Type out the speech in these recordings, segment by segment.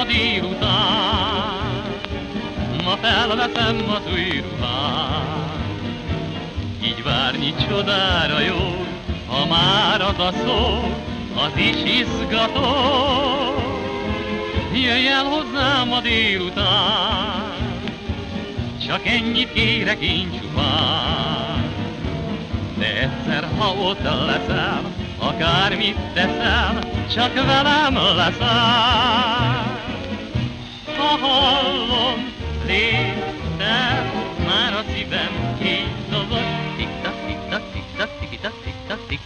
ma délután, ma felveszem az új ruhát. Így várni csodára jó, ha már az a szó, az is izgató. Jöjj el hozzám a délután, csak ennyit kérek én csupán. De egyszer, ha ott leszel, akármit teszel, csak velem leszel. Ha hallom, léptem, már a szívem kidobott, tik-tak, tik-tak, tik-tak, tik-tak, tik-tak, tik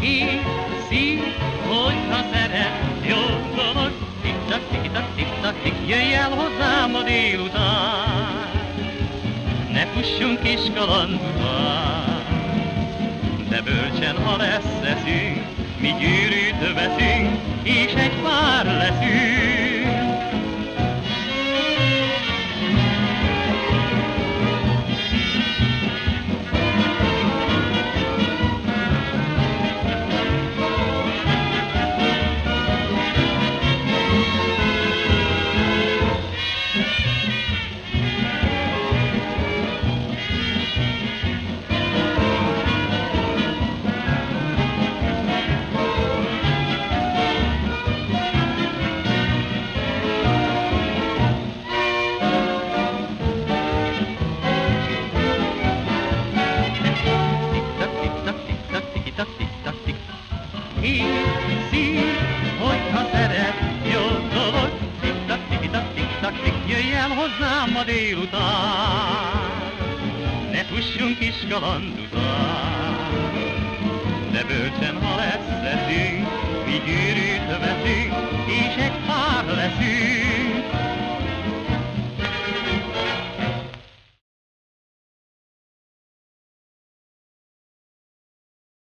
Hiszi, hogyha szeret, jó dolog, tik-tak, tik-tak, tik-tak, tik Jöjj el hozzám a délután, ne fussunk kis kalandután. De bölcsen, ha lesz eszünk, mi gyűrűt veszünk, és egy pár leszünk. Hiszi, el hozzám a délután. Ne fussunk is kaland után, de bölcsen, ha lesz